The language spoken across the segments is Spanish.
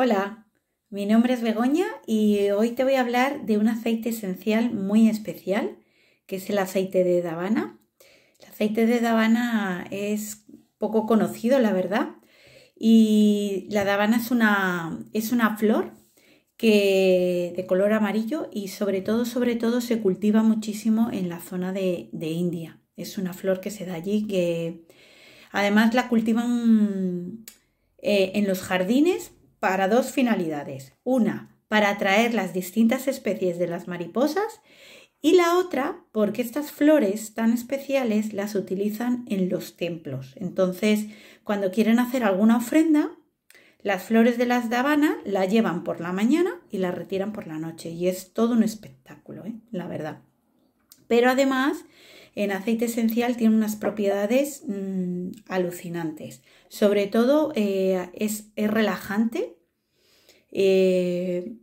Hola, mi nombre es Begoña y hoy te voy a hablar de un aceite esencial muy especial, que es el aceite de Davana. El aceite de Davana es poco conocido, la verdad, y la Davana es una, es una flor que de color amarillo y sobre todo, sobre todo se cultiva muchísimo en la zona de, de India. Es una flor que se da allí que además la cultivan eh, en los jardines para dos finalidades. Una, para atraer las distintas especies de las mariposas y la otra, porque estas flores tan especiales las utilizan en los templos. Entonces, cuando quieren hacer alguna ofrenda, las flores de las Davana la llevan por la mañana y las retiran por la noche. Y es todo un espectáculo, ¿eh? la verdad. Pero además, en aceite esencial tiene unas propiedades mm, alucinantes. Sobre todo eh, es, relajante eh,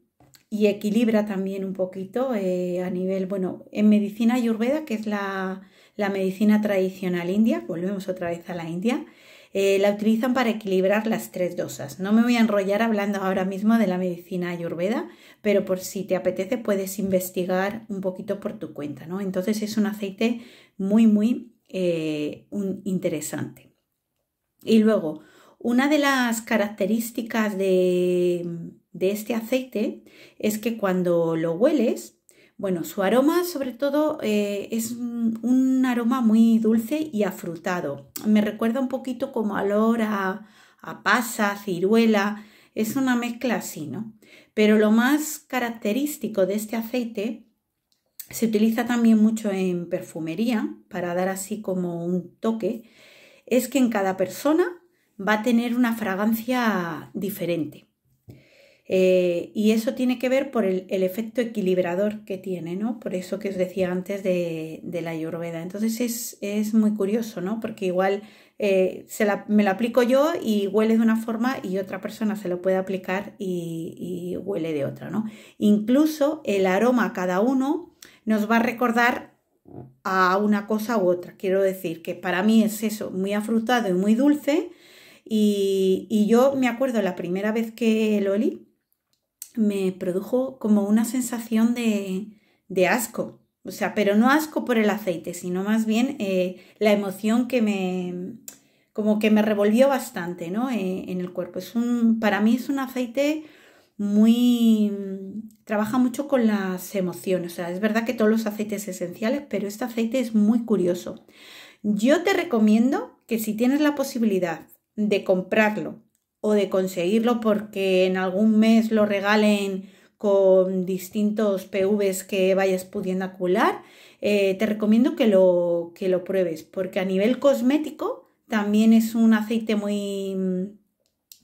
y equilibra también un poquito eh, a nivel, bueno, en medicina ayurveda, que es la, la medicina tradicional india, volvemos otra vez a la India, eh, la utilizan para equilibrar las tres dosas. No me voy a enrollar hablando ahora mismo de la medicina ayurveda, pero por si te apetece puedes investigar un poquito por tu cuenta, ¿no? Entonces es un aceite muy, muy eh, interesante. Y luego, una de las características de, de este aceite es que cuando lo hueles, bueno, su aroma sobre todo eh, es un, aroma muy dulce y afrutado. Me recuerda un poquito como olor a, a pasa, ciruela. Es una mezcla así, ¿no? Pero lo más característico de este aceite se utiliza también mucho en perfumería para dar así como un toque. Es que en cada persona va a tener una fragancia diferente. Eh, y eso tiene que ver por el, efecto equilibrador que tiene, ¿no? Por eso que os decía antes de, la ayurveda. Entonces es, muy curioso, ¿no? Porque igual eh, me lo aplico yo y huele de una forma y otra persona se lo puede aplicar y, huele de otra, ¿no? Incluso el aroma cada uno nos va a recordar a una cosa u otra. Quiero decir que para mí es eso, muy afrutado y muy dulce. Y, y yo me acuerdo la primera vez que lo olí, me produjo como una sensación de, de asco. O sea, pero no asco por el aceite, sino más bien eh, la emoción que me, como que me revolvió bastante, ¿no? Eh, en el cuerpo. Es un, para mí es un aceite muy, trabaja mucho con las emociones. O sea, es verdad que todos los aceites esenciales, pero este aceite es muy curioso. Yo te recomiendo que si tienes la posibilidad de comprarlo o de conseguirlo porque en algún mes lo regalen con distintos PVs que vayas pudiendo acumular, eh, te recomiendo que lo, que lo pruebes porque a nivel cosmético también es un aceite muy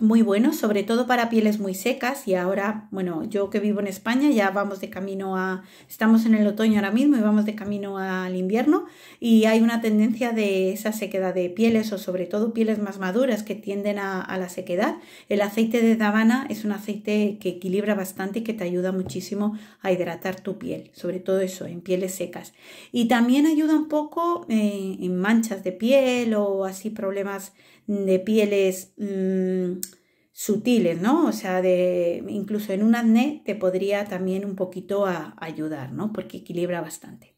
muy bueno, sobre todo para pieles muy secas y ahora, bueno, yo que vivo en España ya vamos de camino a, estamos en el otoño ahora mismo y vamos de camino al invierno y hay una tendencia de esa sequedad de pieles o sobre todo pieles más maduras que tienden a, la sequedad. El aceite de Davana es un aceite que equilibra bastante y que te ayuda muchísimo a hidratar tu piel, sobre todo eso, en pieles secas. Y también ayuda un poco eh, en manchas de piel o así problemas de pieles mm, sutiles, ¿no? O sea, de, incluso en un acné te podría también un poquito a, ayudar, ¿no? Porque equilibra bastante.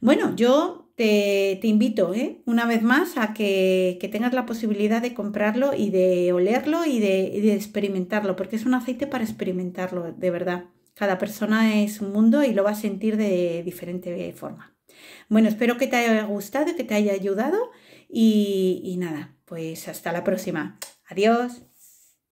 Bueno, yo te, invito ¿eh? una vez más a que, tengas la posibilidad de comprarlo y de olerlo y de, y de experimentarlo, porque es un aceite para experimentarlo, de verdad. Cada persona es un mundo y lo va a sentir de diferente forma. Bueno, espero que te haya gustado, que te haya ayudado y, y nada, pues hasta la próxima. Adiós.